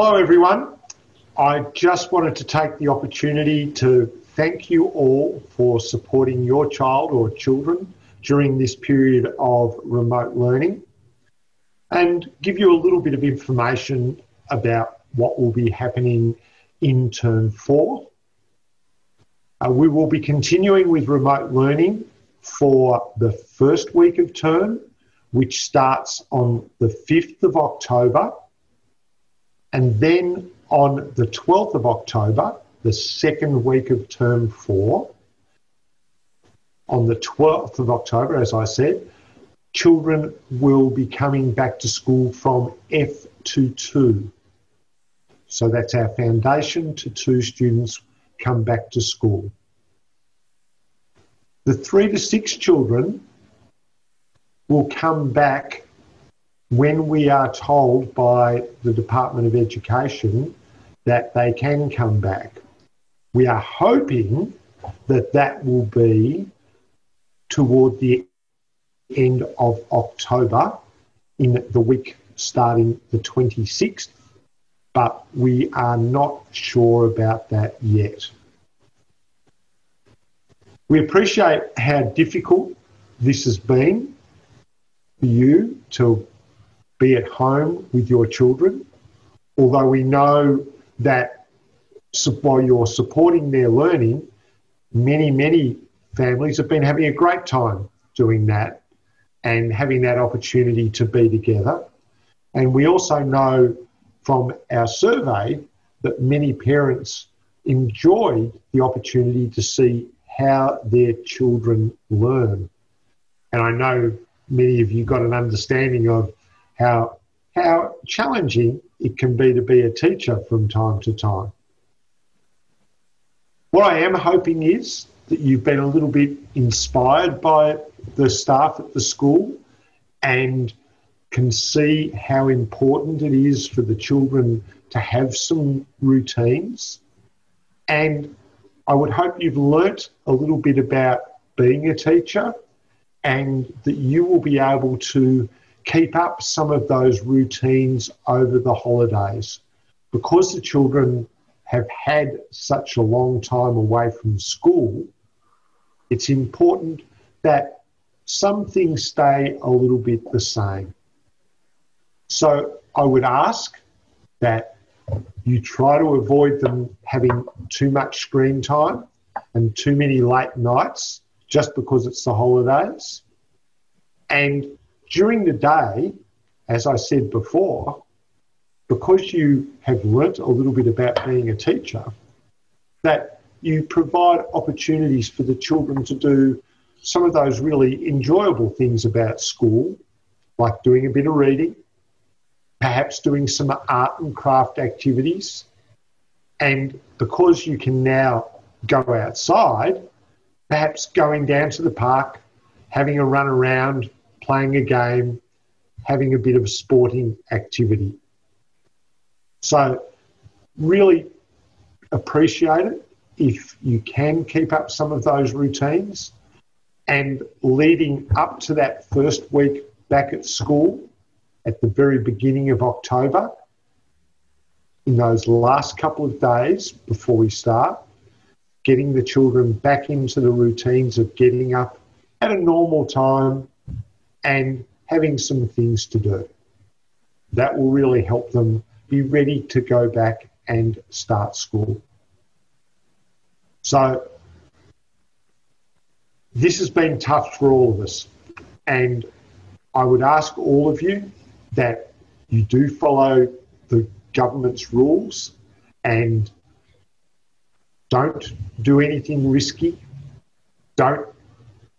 Hello, everyone. I just wanted to take the opportunity to thank you all for supporting your child or children during this period of remote learning and give you a little bit of information about what will be happening in term four. Uh, we will be continuing with remote learning for the first week of term, which starts on the 5th of October and then on the 12th of October, the second week of term four, on the 12th of October, as I said, children will be coming back to school from F to 2. So that's our foundation to two students come back to school. The three to six children will come back when we are told by the Department of Education that they can come back. We are hoping that that will be toward the end of October in the week starting the 26th, but we are not sure about that yet. We appreciate how difficult this has been for you to be at home with your children, although we know that while you're supporting their learning, many, many families have been having a great time doing that and having that opportunity to be together. And we also know from our survey that many parents enjoyed the opportunity to see how their children learn. And I know many of you got an understanding of how, how challenging it can be to be a teacher from time to time. What I am hoping is that you've been a little bit inspired by the staff at the school and can see how important it is for the children to have some routines. And I would hope you've learnt a little bit about being a teacher and that you will be able to keep up some of those routines over the holidays. Because the children have had such a long time away from school, it's important that some things stay a little bit the same. So I would ask that you try to avoid them having too much screen time and too many late nights just because it's the holidays. And during the day, as I said before, because you have learnt a little bit about being a teacher, that you provide opportunities for the children to do some of those really enjoyable things about school, like doing a bit of reading, perhaps doing some art and craft activities. And because you can now go outside, perhaps going down to the park, having a run around, playing a game, having a bit of sporting activity. So, really appreciate it if you can keep up some of those routines. And leading up to that first week back at school at the very beginning of October, in those last couple of days before we start, getting the children back into the routines of getting up at a normal time, and having some things to do. That will really help them be ready to go back and start school. So, this has been tough for all of us, and I would ask all of you that you do follow the government's rules and don't do anything risky. Don't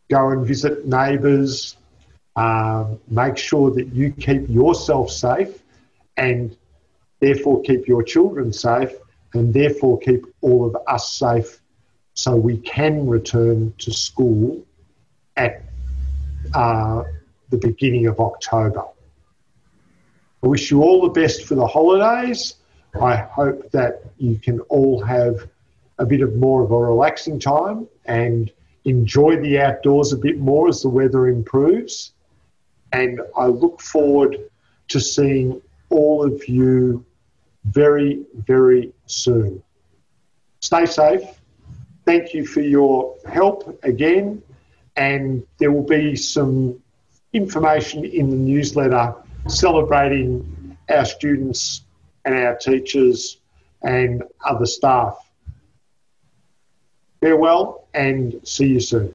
go and visit neighbours, um, make sure that you keep yourself safe and therefore keep your children safe and therefore keep all of us safe so we can return to school at uh, the beginning of October. I wish you all the best for the holidays. I hope that you can all have a bit of more of a relaxing time and enjoy the outdoors a bit more as the weather improves and I look forward to seeing all of you very, very soon. Stay safe. Thank you for your help again, and there will be some information in the newsletter celebrating our students and our teachers and other staff. Farewell and see you soon.